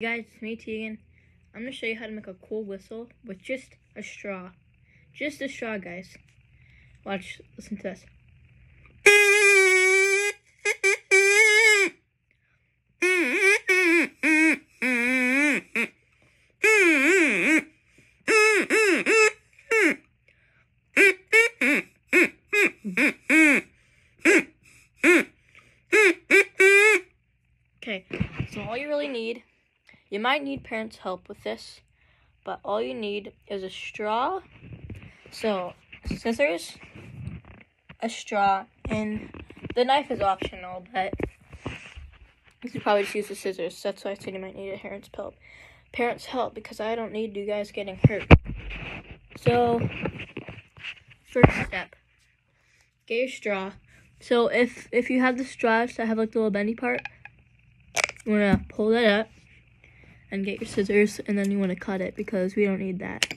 Guys, it's me Tegan. I'm gonna show you how to make a cool whistle with just a straw. Just a straw, guys. Watch, listen to this. Okay, so all you really need, you might need parents' help with this, but all you need is a straw. So, scissors, a straw, and the knife is optional, but you could probably just use the scissors. That's why I said you might need a parent's help. Parents' help because I don't need you guys getting hurt. So, first step, get your straw. So if if you have the straws that have like the little bendy part, you want to pull that up and get your scissors and then you want to cut it because we don't need that.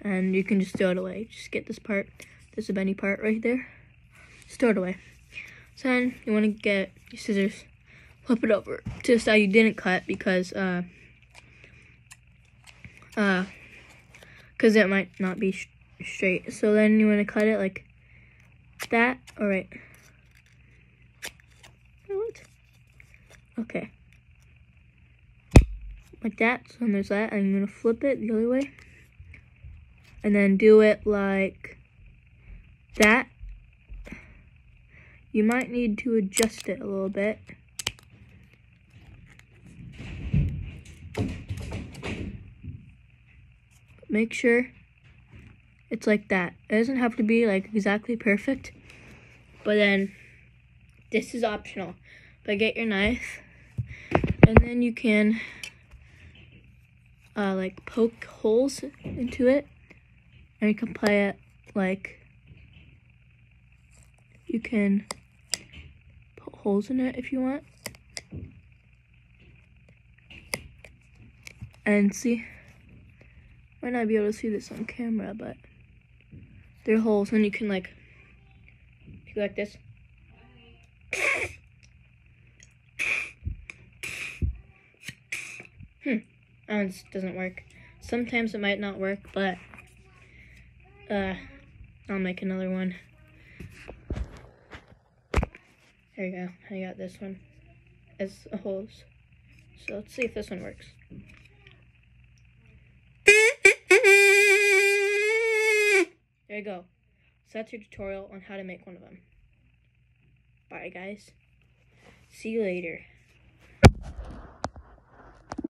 And you can just throw it away. Just get this part, a bendy part right there. Just throw it away. So then you want to get your scissors, flip it over to the side you didn't cut because uh uh because it might not be straight. So then you want to cut it like that. All right. Okay. Like that. So then there's that. I'm going to flip it the other way. And then do it like that. You might need to adjust it a little bit. Make sure it's like that. It doesn't have to be like exactly perfect. But then this is optional. But get your knife and then you can uh, like poke holes into it. And you can play it like you can put holes in it if you want. And see might not be able to see this on camera but there are holes and you can like do like this that one doesn't work sometimes it might not work but uh I'll make another one there you go I got this one as holes so let's see if this one works There you go. So that's your tutorial on how to make one of them. Bye, guys. See you later.